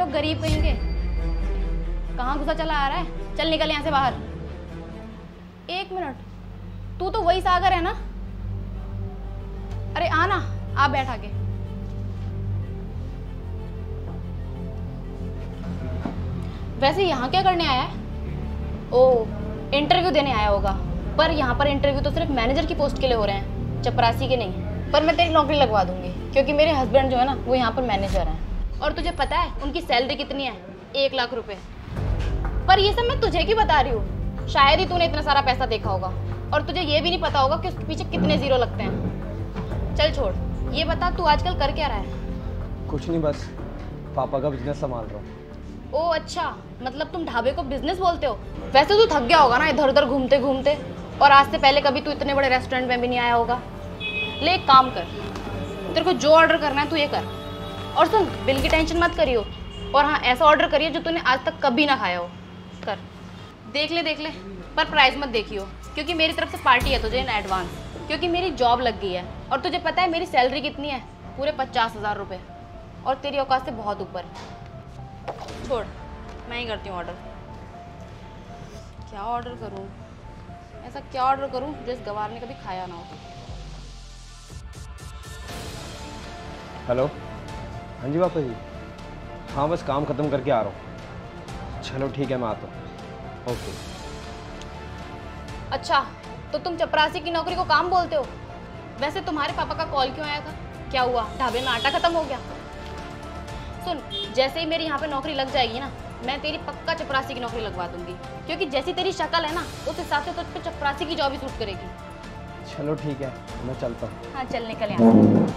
हो, गरीब कहेंगे कहाँ गुस्सा चला आ रहा है? चल निकल यहाँ से बाहर। एक मिनट। तू तो वही सागर है ना? अरे आना, आप बैठ आके। वैसे यहाँ क्या करने आया है? ओ इंटरव्यू देने आया होगा। पर यहाँ पर इंटरव्यू तो सिर्फ़ मैनेजर की पोस्ट के लिए हो रहे हैं, चपरासी के नहीं। पर मैं तेरी नौकरी लगवा दूँगी, क्योंकि मेरे हस्बैंड जो है ना, वो यहाँ पर मैनेजर हैं। और तुझे पता है उनकी सैलरी कितनी है? एक लाख रुपए। पर ये सब मैं तुझे क्यों बता रही हूँ? शायद ही तूने इतना सारा पैसा देखा होगा। और तुझे ये भी नहीं पता होगा कि उसके पीछे कितने ज़ीरो लगते हैं। चल छोड़ ये बता तू आजकल कर क्या रहा है? कुछ नहीं बस पापा का बिज़नेस संभाल रहा हूँ। ओ अच्छा मतलब तुम ढाबे को बिज़नेस बोलते हो? वैसे तो थक गया होगा ना इधर उधर घूमते घूमते। और आज से पहले कभी तू इतने बड़े रेस्टोरेंट में भी नहीं आया होगा। ले एक काम कर तेरे को जो ऑर्डर करना है तू ये कर। और सुन, बिल की टेंशन मत करियो। और हाँ ऐसा ऑर्डर करिए जो तूने आज तक कभी ना खाया हो। कर। देख ले देख ले, पर प्राइस मत देखियो। क्योंकि मेरी तरफ़ से पार्टी है तुझे इन एडवांस क्योंकि मेरी जॉब लग गई है। और तुझे पता है मेरी सैलरी कितनी है? पूरे पचास हज़ार रुपये और तेरी औकात से बहुत ऊपर। छोड़, मैं ही करती हूँ ऑर्डर क्या ऑर्डर करूँ? ऐसा क्या ऑर्डर करूँ जो इस गवार ने कभी खाया ना हो? हेलो हाँ जी पापा जी। हाँ बस काम ख़त्म करके आ रहा हूँ। चलो ठीक है मैं आता हूँ। ओके। अच्छा तो तुम चपरासी की नौकरी को काम बोलते हो? वैसे तुम्हारे पापा का कॉल क्यों आया था? क्या हुआ? ढाबे में आटा खत्म हो गया? सुन जैसे ही मेरी यहाँ पे नौकरी लग जाएगी ना मैं तेरी पक्का चपरासी की नौकरी लगवा दूँगी। क्योंकि जैसी तेरी शक्ल है ना उस हिसाब से तुझ पे चपरासी की जॉब ही सूट करेगी। चलो ठीक है मैं चलता हूँ। हाँ चल निकल यहाँ।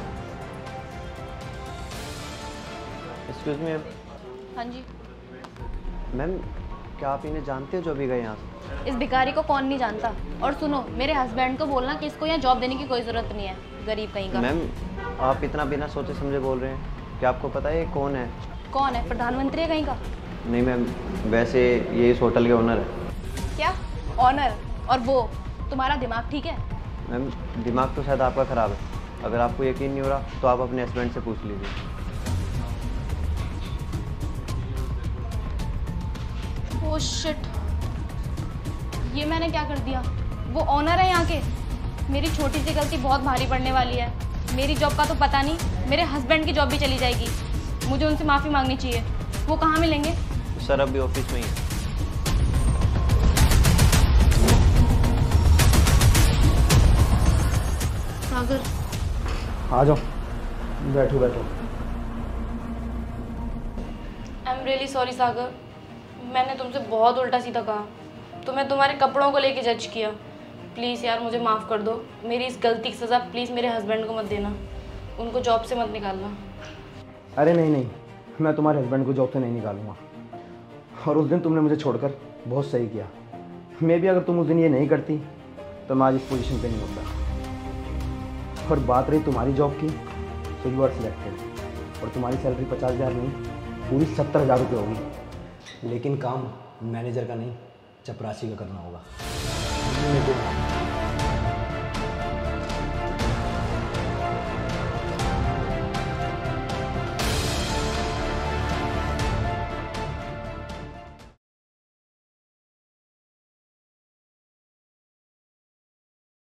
एक्सक्यूज मी हाँ जी। मैम क्या आप इन्हें जानते हो जो अभी गए यहाँ से? इस भिखारी को कौन नहीं जानता? और सुनो मेरे हस्बैंड को बोलना कि इसको यहाँ जॉब देने की कोई ज़रूरत नहीं है गरीब कहीं का। मैम आप इतना बिना सोचे समझे बोल रहे हैं। क्या आपको पता है ये कौन है? कौन है? प्रधानमंत्री है कहीं का? नहीं मैम वैसे ये इस होटल के ओनर है। क्या? ऑनर और वो तुम्हारा दिमाग ठीक है? मैम दिमाग तो शायद आपका ख़राब है। अगर आपको यकीन नहीं हो रहा तो आप अपने हस्बैंड से पूछ लीजिए। शिट ये मैंने क्या कर दिया? वो ऑनर है यहाँ के। मेरी छोटी सी गलती बहुत भारी पड़ने वाली है। मेरी जॉब का तो पता नहीं मेरे हस्बैंड की जॉब भी चली जाएगी। मुझे उनसे माफ़ी मांगनी चाहिए। वो कहाँ मिलेंगे? सर अभी ऑफ़िस में ही है। सागर। आ जाओ। बैठो बैठो। I am really sorry Sagar. मैंने तुमसे बहुत उल्टा सीधा कहा। तो मैं तुम्हारे कपड़ों को लेके जज किया। प्लीज़ यार, मुझे माफ़ कर दो। मेरी इस गलती की सज़ा प्लीज़ मेरे हस्बैंड को मत देना। उनको जॉब से मत निकालना। अरे नहीं नहीं। मैं तुम्हारे हस्बैंड को जॉब से नहीं निकालूँगा। और उस दिन तुमने मुझे छोड़कर बहुत सही किया। मे भी अगर तुम उस दिन ये नहीं करती तो मैं आज इस पोजीशन पे नहीं होता। और बात रही तुम्हारी जॉब की तो यू आर सिलेक्टेड और तुम्हारी सैलरी पचास हज़ार नहीं, पूरी सत्तर हज़ार रुपये होगी। लेकिन काम मैनेजर का नहीं चपरासी का करना होगा।